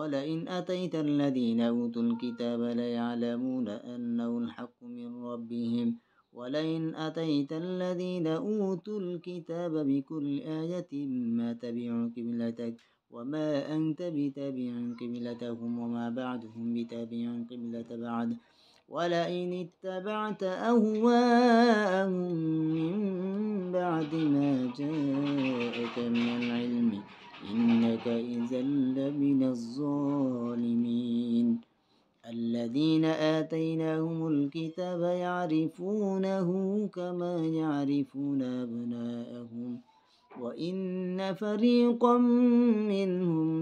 ولئن أتيت الذين أوتوا الكتاب ليعلمون أنه الحق من ربهم ولئن أتيت الذين أوتوا الكتاب بكل آية ما تبعوا قبلتك وما أنت بتابع قبلتهم وما بعدهم بتابع قبلة بعد ولئن اتبعت أهواءهم من بعد ما جاءك من العلم إذا لمن الظالمين. الذين آتيناهم الكتاب يعرفونه كما يعرفون أبناءهم. وإن فريقا منهم